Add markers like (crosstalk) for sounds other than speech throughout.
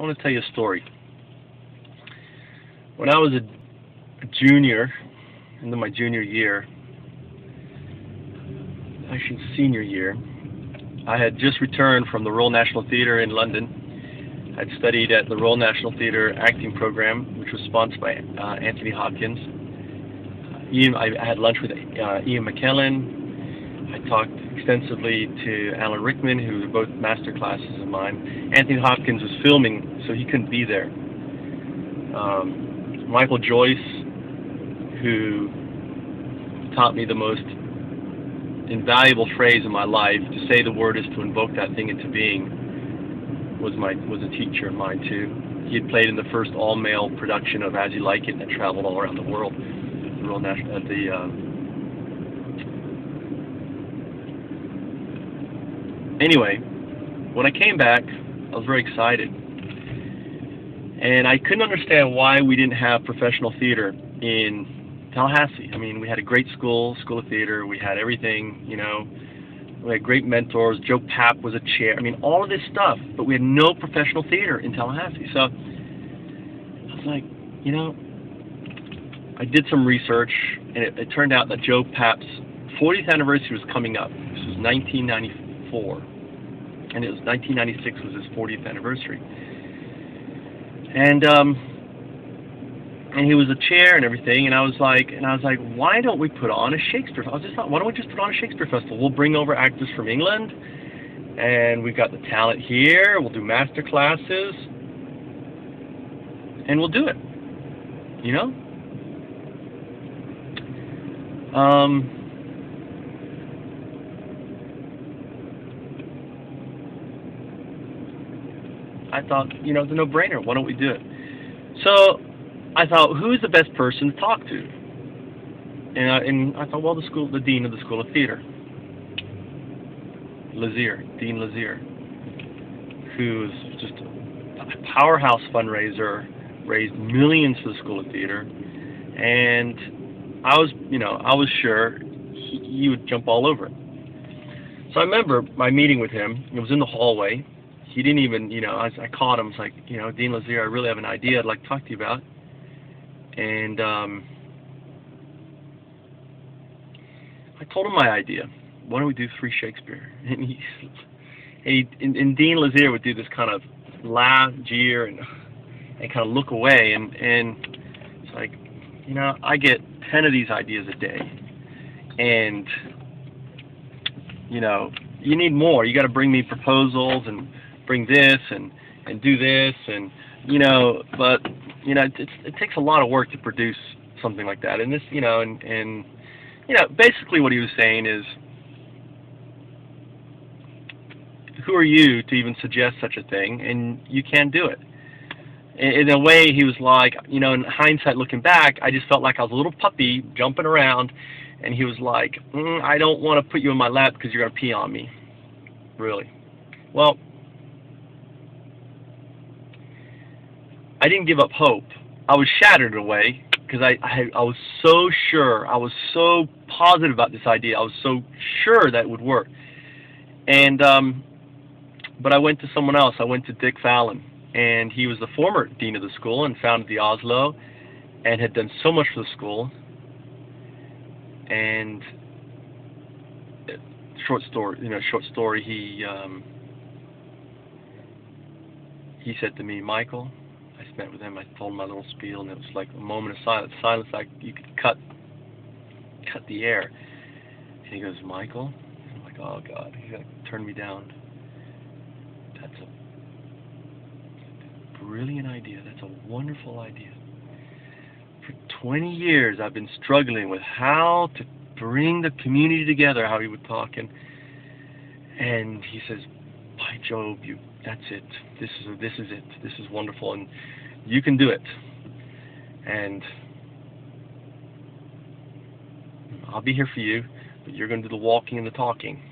I want to tell you a story. When I was a, junior, into my junior year, actually senior year, I had just returned from the Royal National Theatre in London. I'd studied at the Royal National Theatre acting program, which was sponsored by uh, Anthony Hopkins. Uh, Ian, I, I, had lunch with uh, Ian McKellen. I talked extensively to Alan Rickman, who were both master classes of mine. Anthony Hopkins was filming, so he couldn't be there. Um, Michael Joyce, who taught me the most invaluable phrase in my life, to say the word is to invoke that thing into being, was my was a teacher of mine too. He had played in the first all-male production of As You Like It that traveled all around the world. The Royal National, at the uh, Anyway, when I came back, I was very excited. And I couldn't understand why we didn't have professional theater in Tallahassee. I mean, we had a great school, School of Theater. We had everything, you know. We had great mentors. Joe Papp was a chair. I mean, all of this stuff. But we had no professional theater in Tallahassee. So I was like, you know, I did some research, and it, it turned out that Joe Papp's 40th anniversary was coming up. This was 1994 and it was 1996 was his 40th anniversary. And um, and he was a chair and everything, and I was like, and I was like, why don't we put on a Shakespeare? I was just thought, why don't we just put on a Shakespeare festival? We'll bring over actors from England, and we've got the talent here. We'll do master classes, and we'll do it. You know. Um, I thought, you know, it's a no-brainer. Why don't we do it? So I thought, who's the best person to talk to? And I, and I thought, well, the school, the dean of the School of Theater, Lazier, Dean Lazier, who's just a powerhouse fundraiser, raised millions for the School of Theater, and I was, you know, I was sure he, he would jump all over it. So I remember my meeting with him. It was in the hallway he didn't even, you know, I, I caught him. I was like, you know, Dean Lazier, I really have an idea I'd like to talk to you about. And um, I told him my idea. Why don't we do three Shakespeare? (laughs) And he, and, he, and, and Dean Lazier would do this kind of laugh, jeer, and and kind of look away. And and it's like, you know, I get ten of these ideas a day, and you know, you need more. You got to bring me proposals and bring this and and do this and you know but you know it, it takes a lot of work to produce something like that. And this you know and and you know basically what he was saying is who are you to even suggest such a thing? And you can't do it. In, a way he was like you know in hindsight looking back I just felt like I was a little puppy jumping around. And he was like mm, I don't want to put you in my lap because you're going to pee on me. Really? Well I didn't give up hope. I was shattered away because I, I I was so sure, I was so positive about this idea. I was so sure that it would work. And um, but I went to someone else. I went to Dick Fallon, and he was the former dean of the school and founded the Asolo, and had done so much for the school. And uh, short story, you know, short story. He um, he said to me, Michael, I met with him. I told him my little spiel, and it was like a moment of silence. Silence like you could cut cut the air. And he goes, Michael. And I'm like, oh God. He's gonna turn me down. That's a brilliant idea. That's a wonderful idea. For 20 years, I've been struggling with how to bring the community together. How he would talk, and and he says, by Jove, you that's it. This is this is it. This is wonderful, and you can do it. And I'll be here for you, but you're going to do the walking and the talking.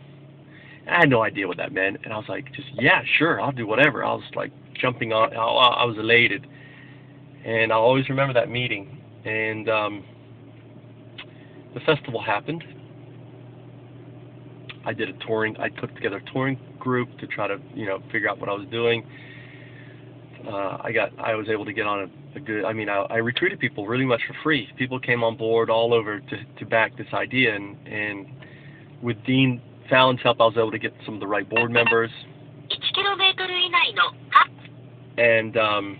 And I had no idea what that meant, and I was like, just yeah, sure, I'll do whatever. I was like jumping on. I, was elated, and I'll always remember that meeting. And um, the festival happened. I did a touring. I put together a touring group to try to you know figure out what I was doing. Uh, I got I was able to get on a, a good I mean I, I, recruited people really much for free. People came on board all over to, to back this idea and and with Dean Fallon's help I was able to get some of the right board members. And um,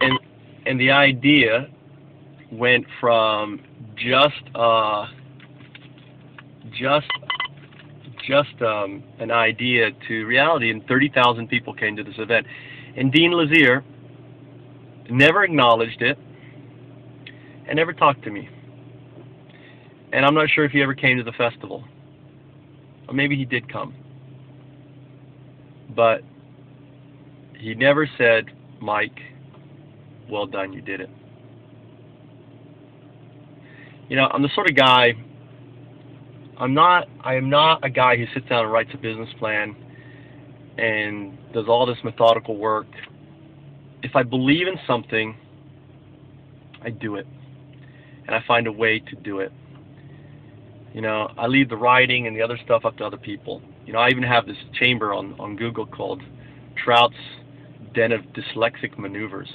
and and the idea went from just uh, just just um, an idea to reality, and 30,000 people came to this event. And Dean Lazier never acknowledged it and never talked to me. And I'm not sure if he ever came to the festival. Or maybe he did come. But he never said, Mike, well done, you did it. You know, I'm the sort of guy I'm not I am not a guy who sits down and writes a business plan and does all this methodical work. If I believe in something, I do it. And I find a way to do it. You know, I leave the writing and the other stuff up to other people. You know, I even have this chamber on, on Google called Trout's Den of Dyslexic Maneuvers.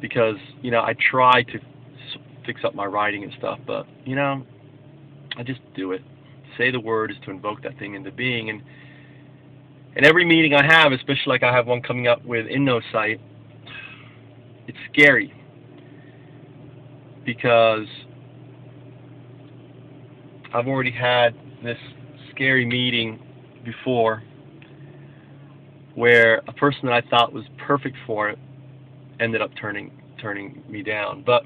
Because, you know, I try to fix up my writing and stuff, but, you know, I just do it. Say the word is to invoke that thing into being. And and every meeting I have, especially like I have one coming up with InnoSight, it's scary because I've already had this scary meeting before where a person that I thought was perfect for it ended up turning turning me down. But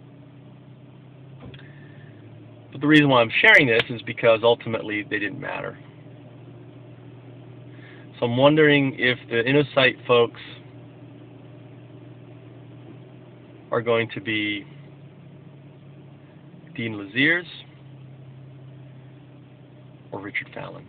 but the reason why I'm sharing this is because ultimately they didn't matter. So I'm wondering if the InnoSight folks are going to be Dean Laziers or Richard Fallon.